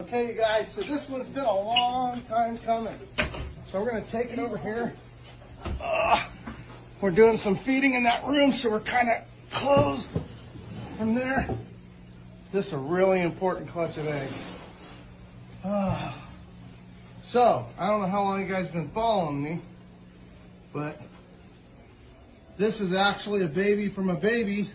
Okay, you guys, so this one's been a long time coming. So we're gonna take it over here. Uh, we're doing some feeding in that room, so we're kind of closed from there. This is a really important clutch of eggs. Uh, so, I don't know how long you guys have been following me, but this is actually a baby from a baby